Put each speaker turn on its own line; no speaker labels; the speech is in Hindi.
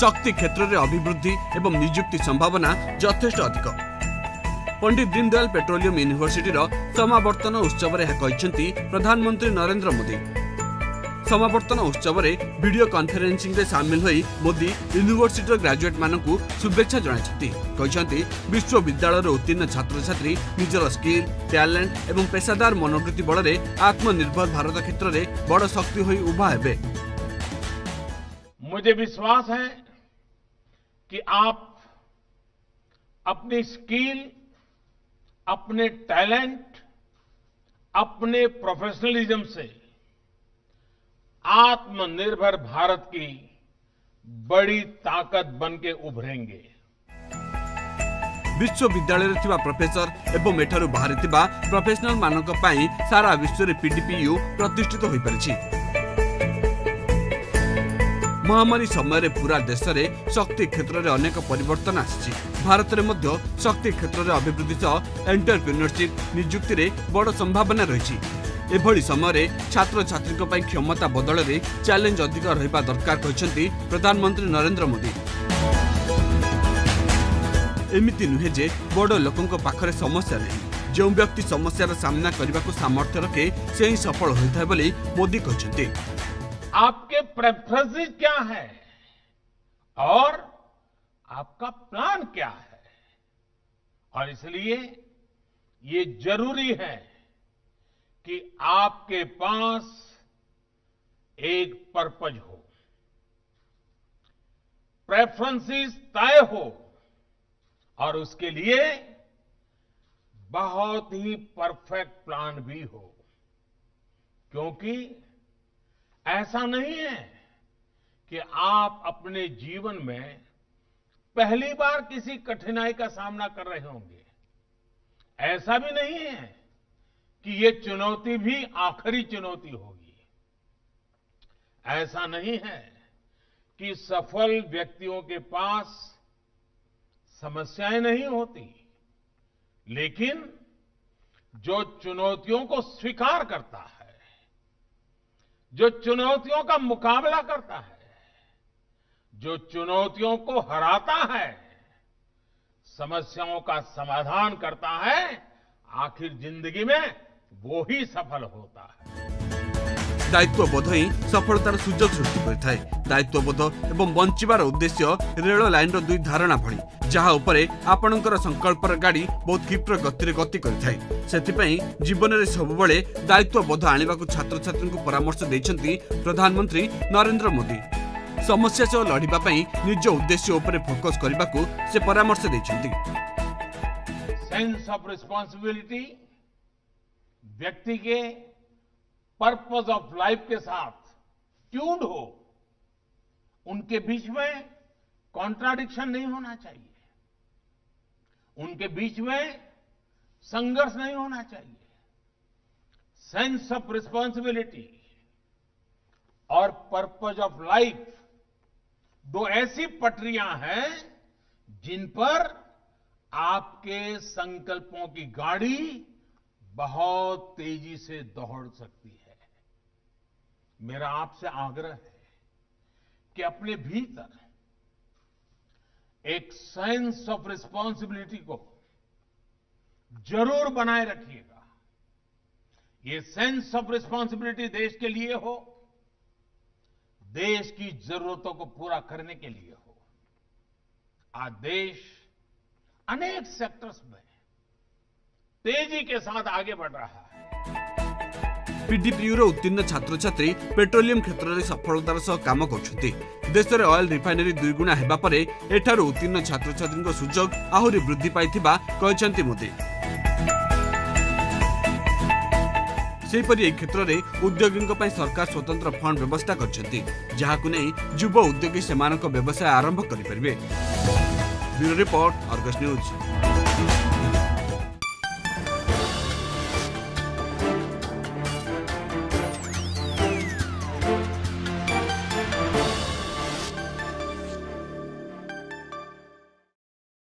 ଶକ୍ତି କ୍ଷେତ୍ରରେ ଅଭିବୃଦ୍ଧି ଏବଂ ନିଯୁକ୍ତି ସମ୍ଭାବନା ଯଥେଷ୍ଟ ଅଧିକ ପଣ୍ଡିତ ଦୀନଦୟାଲ ପେଟ୍ରୋଲିୟମ ୟୁନିଭର୍ସିଟିର ସମାବର୍ତ୍ତନ ଉତ୍ସବରେ ଏହା କହିଛନ୍ତି ପ୍ରଧାନମନ୍ତ୍ରୀ ନରେନ୍ଦ୍ର ମୋଦି ସମାବର୍ତ୍ତନ ଉତ୍ସବରେ ଭିଡିଓ କନଫରେନ୍ସିଂରେ ସାମିଲ ହୋଇ ମୋଦି ୟୁନିଭର୍ସିଟିର ଗ୍ରାଜୁଏଟ୍ମାନଙ୍କୁ ଶୁଭେଚ୍ଛା ଜଣାଇଛନ୍ତି କହିଛନ୍ତି ବିଶ୍ୱବିଦ୍ୟାଳୟର ଉତ୍ତୀର୍ଣ୍ଣ ଛାତ୍ରଛାତ୍ରୀ ନିଜର ସ୍କିଲ୍ ଟ୍ୟାଲେଣ୍ଟ ଏବଂ ପେସାଦାର ମନୋବୃତ୍ତି ବଳରେ ଆତ୍ମନିର୍ଭର ଭାରତ କ୍ଷେତ୍ରରେ ବଡ଼ ଶକ୍ତି ହୋଇ ଉଭା ହେବେ
मुझे विश्वास है कि आप अपनी स्किल, अपने टैलेंट, अपने प्रोफेशनलिज्म से आत्मनिर्भर भारत की बड़ी ताकत बन के उभरेंगे
विश्वविद्यालय प्रोफेसर एवं एठार बाहरी प्रोफेसनल मान सारा विश्व पीडीपीयू प्रतिष्ठित हो पार्टी ମହାମାରୀ ସମୟରେ ପୁରା ଦେଶରେ ଶକ୍ତି କ୍ଷେତ୍ରରେ ଅନେକ ପରିବର୍ତ୍ତନ ଆସିଛି ଭାରତରେ ମଧ୍ୟ ଶକ୍ତି କ୍ଷେତ୍ରରେ ଅଭିବୃଦ୍ଧି ସହ ଏଣ୍ଟରପ୍ରିନରସିପ୍ ନିଯୁକ୍ତିରେ ବଡ଼ ସମ୍ଭାବନା ରହିଛି ଏଭଳି ସମୟରେ ଛାତ୍ରଛାତ୍ରୀଙ୍କ ପାଇଁ କ୍ଷମତା ବଦଳରେ ଚ୍ୟାଲେଞ୍ଜ ଅଧିକ ରହିବା ଦରକାର କହିଛନ୍ତି ପ୍ରଧାନମନ୍ତ୍ରୀ ନରେନ୍ଦ୍ର ମୋଦି ଏମିତି ନୁହେଁ ଯେ ବଡ଼ ଲୋକଙ୍କ ପାଖରେ ସମସ୍ୟା ନାହିଁ। ଯେଉଁ ବ୍ୟକ୍ତି ସମସ୍ୟାର ସାମ୍ନା କରିବାକୁ ସାମର୍ଥ୍ୟ ରଖେ ସେ ହିଁ ସଫଳ ହୋଇଥାଏ ବୋଲି ମୋଦି କହିଛନ୍ତି।
आपके प्रेफरेंसेस क्या है? और आपका प्लान क्या है? और इसलिए ये ज़रूरी है कि आपके पास एक पर्पज हो। प्रेफरेंसेस तय हो और उसके लिए बहुत ही परफेक्ट प्लान भी हो। क्योंकि ऐसा नहीं है कि आप अपने जीवन में पहली बार किसी कठिनाई का सामना कर रहे होंगे। ऐसा भी नहीं है कि ये चुनौती भी आखिरी चुनौती होगी। ऐसा नहीं है कि सफल व्यक्तियों के पास समस्याएँ नहीं होती, लेकिन जो चुनौतियों को स्वीकार करता है जो चुनौतियों का मुकाबला करता है, जो चुनौतियों को हराता है, समस्याओं का समाधान करता है, आखिर ज़िंदगी में वो ही सफल होता है।
ଦାୟିତ୍ୱବୋଧ ହିଁ ସଫଳତାର ସୁଯୋଗ ସୃଷ୍ଟି କରିଥାଏ। ଦାୟିତ୍ୱବୋଧ ଏବଂ ବଞ୍ଚିବାର ଉଦ୍ଦେଶ୍ୟ ରେଳ ଲାଇନ୍ର ଦୁଇ ଧାରଣା ଭଳି ଯାହା ଉପରେ ଆପଣଙ୍କର ସଂକଳ୍ପର ଗାଡ଼ି ବହୁତ କ୍ଷିପ୍ର ଗତିରେ ଗତି କରିଥାଏ। ସେଥିପାଇଁ ଜୀବନରେ ସବୁବେଳେ ଦାୟିତ୍ୱବୋଧ ଆଣିବାକୁ ଛାତ୍ରଛାତ୍ରୀଙ୍କୁ ପରାମର୍ଶ ଦେଇଛନ୍ତି ପ୍ରଧାନମନ୍ତ୍ରୀ ନରେନ୍ଦ୍ର ମୋଦି। ସମସ୍ୟା ସହ ଲଢ଼ିବା ପାଇଁ ନିଜ ଉଦ୍ଦେଶ୍ୟ ଉପରେ ଫୋକସ୍ କରିବାକୁ ସେ ପରାମର୍ଶ ଦେଇଛନ୍ତି।
ସେନ୍ସ ଅଫ୍ ରେସ୍ପନ୍ସିବିଲିଟି ବ୍ୟକ୍ତିକେ पर्पस ऑफ़ लाइफ के साथ ट्यून्ड हो, उनके बीच में कॉन्ट्राडिक्शन नहीं होना चाहिए। उनके बीच में संघर्ष नहीं होना चाहिए। सेंस ऑफ़ रिस्पॉन्सिबिलिटी और पर्पस ऑफ़ लाइफ दो ऐसी पटरियाँ हैं जिन पर आपके संकल्पों की गाड़ी बहुत तेज़ी से दौड़ सकती है। मेरा आपसे आग्रह है कि अपने भीतर एक सेंस ऑफ़ रिस्पॉन्सिबिलिटी को ज़रूर बनाए रखिएगा। ये सेंस ऑफ़ रिस्पॉन्सिबिलिटी देश के लिए हो, देश की जरूरतों को पूरा करने के लिए हो। आज देश अनेक सेक्टर्स में तेज़ी के साथ आगे बढ़ रहा है।
ପିଡିପିୟୁର ଉତ୍ତୀର୍ଣ୍ଣ ଛାତ୍ରଛାତ୍ରୀ ପେଟ୍ରୋଲିୟମ କ୍ଷେତ୍ରରେ ସଫଳତାର ସହ କାମ କରୁଛନ୍ତି। ଦେଶରେ ଅଏଲ ରିଫାଇନାରୀ ଦୁଇଗୁଣା ହେବା ପରେ ଏଠାରୁ ଉତ୍ତୀର୍ଣ୍ଣ ଛାତ୍ରଛାତ୍ରୀଙ୍କ ସୁଯୋଗ ଆହୁରି ବୃଦ୍ଧି ପାଇଥିବା କହିଛନ୍ତି ମୋଦି। ସେହିପରି ଏହି କ୍ଷେତ୍ରରେ ଉଦ୍ୟୋଗୀଙ୍କ ପାଇଁ ସରକାର ସ୍ୱତନ୍ତ୍ର ଫଣ୍ଡ ବ୍ୟବସ୍ଥା କରିଛନ୍ତି ଯାହାକୁ ନେଇ ଯୁବ ଉଦ୍ୟୋଗୀ ସେମାନଙ୍କ ବ୍ୟବସାୟ ଆରମ୍ଭ କରିପାରିବେ। Report Argus news.